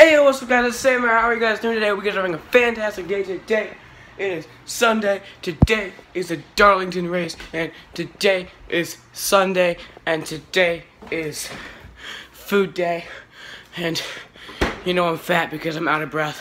Hey, what's up, guys? It's Sam. How are you guys doing today? We guys having a fantastic day today. It is Sunday. Today is the Darlington race, and today is Sunday, and today is food day. And you know I'm fat because I'm out of breath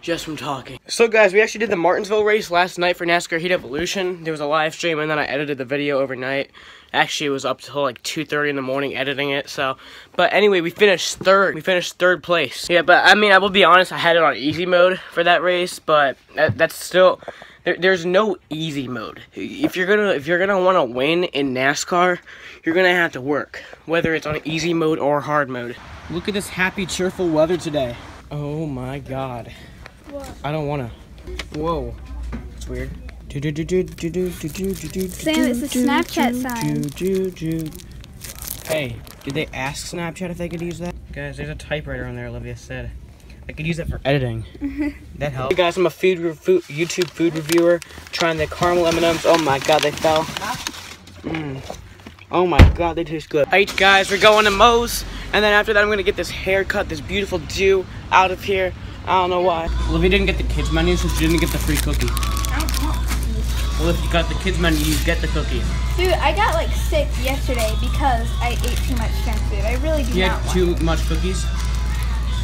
just from talking. So guys, we actually did the Martinsville race last night for NASCAR Heat Evolution. There was a live stream and then I edited the video overnight. Actually, it was up till like 2.30 in the morning editing it, so. But anyway, we finished third. We finished third place. Yeah, but I mean, I will be honest, I had it on easy mode for that race, but that, that's still, there, there's no easy mode. If you're gonna, if you're gonna wanna win in NASCAR, you're gonna have to work. Whether it's on easy mode or hard mode. Look at this happy, cheerful weather today. Oh my god. What? I don't wanna. Whoa. It's weird. Sam, it's a Snapchat sign. Hey, did they ask Snapchat if they could use that? Guys, there's a typewriter on there, Olivia said. I could use that for editing. that helps. Hey guys, I'm a food, food YouTube food reviewer trying the caramel M&Ms. Oh my god, they fell. Mm. Oh my god, they taste good. Alright guys, we're going to Moe's. And then after that, I'm going to get this haircut, this beautiful do out of here. I don't know why. Olivia didn't get the kids menu, so she didn't get the free cookie. Well, if you got the kids menu, you get the cookie. Dude, I got like sick yesterday because I ate too much junk food. I really do You not You had too much cookies?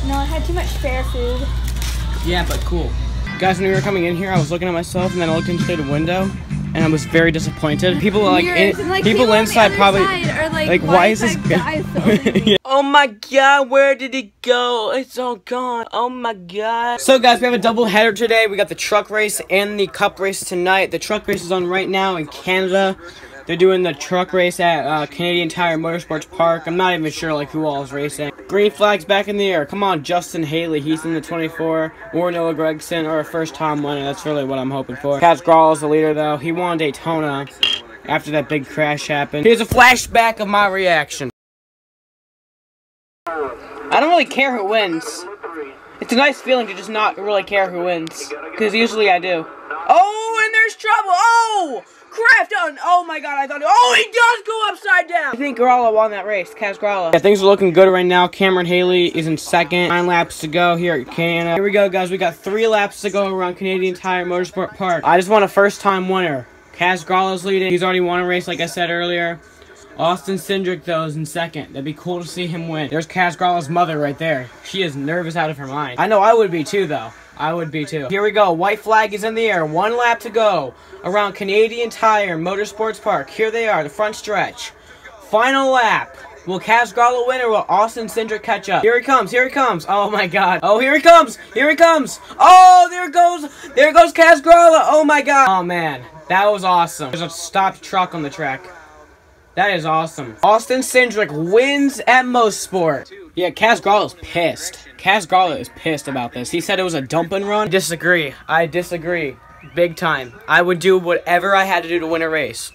No, I had too much fair food. Yeah, but cool. Guys, when we were coming in here, I was looking at myself, and then I looked into the window, and I was very disappointed. People like, in, and, like, people, on the inside probably side are like, like, why is this guy- guy? Oh my god, where did it go? It's all gone. Oh my god. So guys, we have a double header today. We got the truck race and the cup race tonight. The truck race is on right now in Canada. They're doing the truck race at uh, Canadian Tire Motorsports Park. I'm not even sure like who all is racing. Green flags back in the air. Come on, Justin Haley. He's in the 24. Or Noah Gragson or a first time winner. That's really what I'm hoping for. Kaz Grala is the leader though. He won Daytona after that big crash happened. Here's a flashback of my reaction. I don't really care who wins. It's a nice feeling to just not really care who wins. Because usually I do. Oh, and there's trouble! Oh! Kraft on! Oh my god, I thought. Oh, he does go upside down! I think Grala won that race. Kaz Grala. Yeah, things are looking good right now. Cameron Haley is in second. Nine laps to go here at Canada. Here we go, guys. We got three laps to go around Canadian Tire Motorsport Park. I just want a first time winner. Kaz Grala's leading. He's already won a race, like I said earlier. Austin Cindric, though, is in second. That'd be cool to see him win. There's Kaz Grala's mother right there. She is nervous out of her mind. I know I would be too, though. I would be too. Here we go. White flag is in the air. One lap to go around Canadian Tire Motorsports Park. Here they are, the front stretch. Final lap. Will Kaz win or will Austin Cindric catch up? Here he comes, here he comes. Oh my god. Oh, here he comes, here he comes. Oh, there goes, there goes Kaz. Oh my god. Oh man, that was awesome. There's a stopped truck on the track. That is awesome. Austin Cindric wins at most Mosport. Yeah, Grala is pissed. Grala is pissed about this. He said it was a dump and run. Disagree. I disagree. Big time. I would do whatever I had to do to win a race.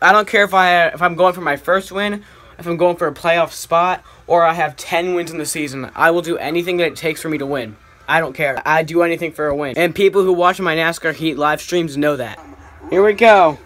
I don't care if I if I'm going for my first win, if I'm going for a playoff spot, or I have 10 wins in the season. I will do anything that it takes for me to win. I don't care. I do anything for a win. And people who watch my NASCAR Heat live streams know that. Here we go.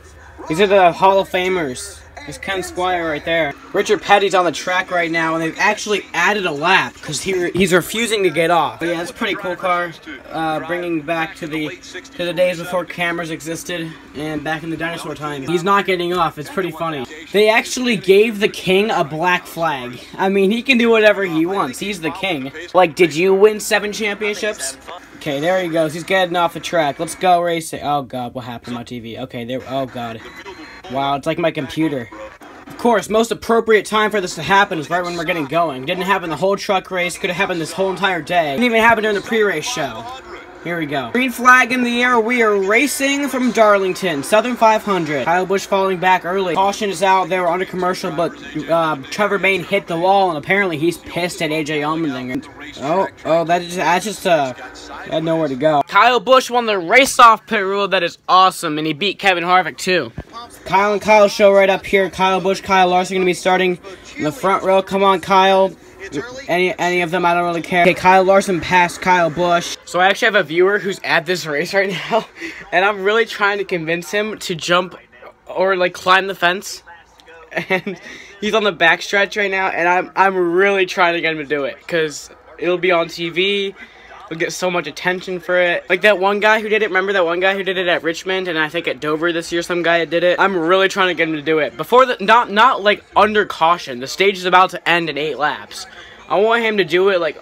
These are the Hall of Famers. There's Ken Squier right there. Richard Petty's on the track right now, and they've actually added a lap because he he's refusing to get off. But yeah, it's a pretty cool car. Uh, bringing back to the to the days before cameras existed and back in the dinosaur time. He's not getting off. It's pretty funny. They actually gave the king a black flag. I mean, he can do whatever he wants. He's the king. Like, did you win seven championships? Okay, there he goes. He's getting off the track. Let's go racing. Oh god, what happened to my TV? Okay, there. Oh god. Wow, it's like my computer. Of course, most appropriate time for this to happen is right when we're getting going. Didn't happen the whole truck race, could have happened this whole entire day. Didn't even happen during the pre-race show. Here we go. Green flag in the air, we are racing from Darlington, Southern 500. Kyle Busch falling back early. Caution is out, they were under commercial, but uh, Trevor Bayne hit the wall, and apparently he's pissed at AJ Allmendinger. Oh, oh, that is, that's just, uh, had nowhere to go. Kyle Busch won the race-off pit rule, that is awesome, and he beat Kevin Harvick, too. Kyle and Kyle show right up here. Kyle Busch, Kyle Larson going to be starting in the front row. Come on, Kyle. Any any of them, I don't really care. Okay, Kyle Larson passed Kyle Busch. So I actually have a viewer who's at this race right now, and I'm really trying to convince him to jump or like climb the fence. And he's on the back stretch right now, and I'm I'm really trying to get him to do it because it'll be on TV. We'll get so much attention for it. Like that one guy who did it. Remember that one guy who did it at Richmond, and I think at Dover this year, some guy did it. I'm really trying to get him to do it before the not not like under caution. The stage is about to end in eight laps. I want him to do it like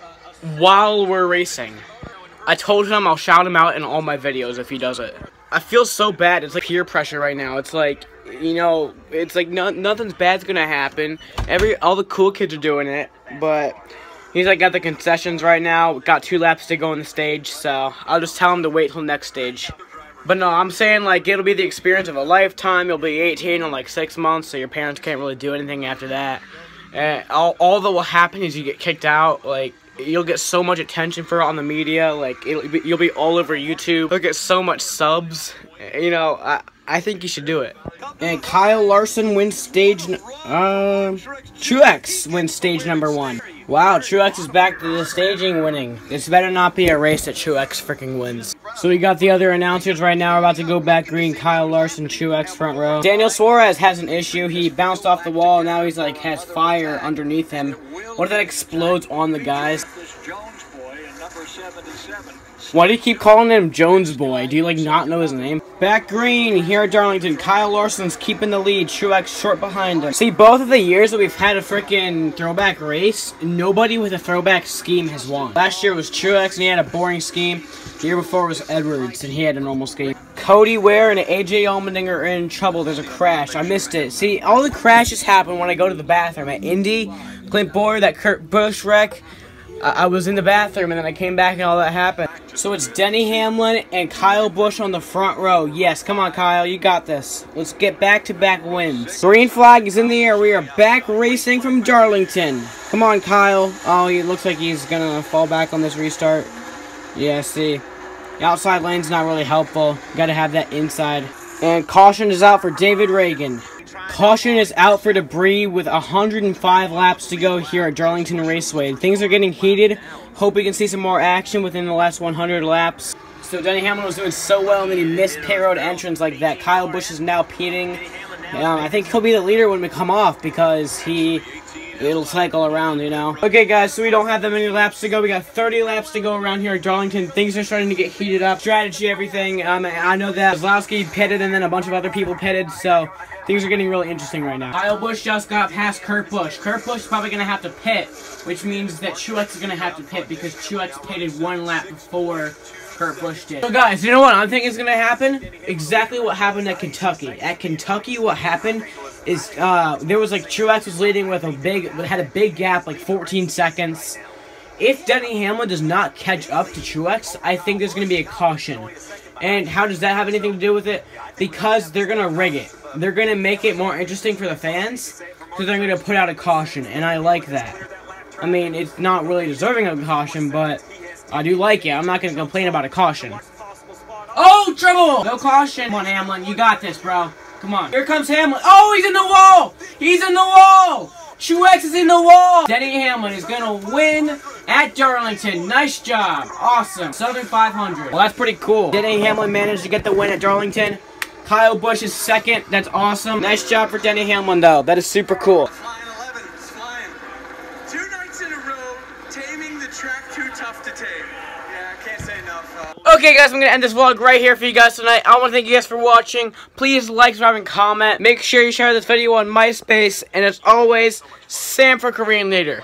while we're racing. I told him I'll shout him out in all my videos if he does it. I feel so bad. It's like peer pressure right now. It's like, you know, it's like no, nothing's bad's gonna happen. Every all the cool kids are doing it, but he's like got the concessions right now. Got two laps to go on the stage, so I'll just tell him to wait till next stage. But no, I'm saying like it'll be the experience of a lifetime. You'll be 18 in like six months, so your parents can't really do anything after that. And all, all that will happen is you get kicked out. Like you'll get so much attention for it on the media. Like be, you'll be all over YouTube. You'll get so much subs. You know, I I think you should do it. And Kyle Larson wins stage. Um, Truex wins stage number one. Wow, Truex is back to the staging winning. This better not be a race that Truex freaking wins. So we got the other announcers right now. We're about to go back green. Kyle Larson, Truex front row. Daniel Suarez has an issue. He bounced off the wall. Now he's like has fire underneath him. What if that explodes on the guys? Why do you keep calling him Jones Boy? Do you like not know his name? Back green here at Darlington. Kyle Larson's keeping the lead. Truex short behind him. See, both of the years that we've had a freaking throwback race, nobody with a throwback scheme has won. Last year was Truex and he had a boring scheme. The year before was Edwards and he had a normal scheme. Cody Ware and AJ Allmendinger are in trouble. There's a crash. I missed it. See, all the crashes happen when I go to the bathroom. At Indy, Clint Bowyer, that Kurt Busch wreck, I, was in the bathroom and then I came back and all that happened. So it's Denny Hamlin and Kyle Busch on the front row. Yes, come on, Kyle, you got this. Let's get back-to-back -back wins. Green flag is in the air. We are back racing from Darlington. Come on, Kyle. Oh, he looks like he's gonna fall back on this restart. Yeah, see. The outside lane's not really helpful. Gotta have that inside. And caution is out for David Ragan. Caution is out for debris with 105 laps to go here at Darlington Raceway. Things are getting heated. Hope we can see some more action within the last 100 laps. So Denny Hamlin was doing so well and then he missed pit road entrance like that. Kyle Busch is now pitting. Um, I think he'll be the leader when we come off because he it'll cycle around, you know. Okay, guys, so we don't have that many laps to go. We got 30 laps to go around here at Darlington. Things are starting to get heated up. Strategy, everything. Um, I know that Zlowski pitted and then a bunch of other people pitted, so things are getting really interesting right now. Kyle Busch just got past Kurt Busch. Kurt Busch is probably going to have to pit, which means that Truex is going to have to pit because Truex pitted one lap before Kurt Busch did. So guys, you know what I'm thinking is going to happen? Exactly what happened at Kentucky. At Kentucky, what happened is uh, there was like Truex was leading with a big, had a big gap, like 14 seconds. If Denny Hamlin does not catch up to Truex, I think there's going to be a caution. And how does that have anything to do with it? Because they're going to rig it. They're going to make it more interesting for the fans, so they're going to put out a caution, and I like that. I mean, it's not really deserving of a caution, but I do like it. I'm not going to complain about a caution. Oh, trouble! No caution. Come on, Hamlin. You got this, bro. Come on. Here comes Hamlin. Oh, he's in the wall! He's in the wall! Truex is in the wall! Denny Hamlin is gonna win at Darlington. Nice job. Awesome. Southern 500. Well, that's pretty cool. Denny Hamlin managed to get the win at Darlington. Kyle Busch is second. That's awesome. Nice job for Denny Hamlin, though. That is super cool. Two nights in a row, taming the track too tough to tame. Okay, guys, I'm going to end this vlog right here for you guys tonight. I want to thank you guys for watching. Please like, subscribe, and comment. Make sure you share this video on MySpace. And as always, Sam for Korean Leader.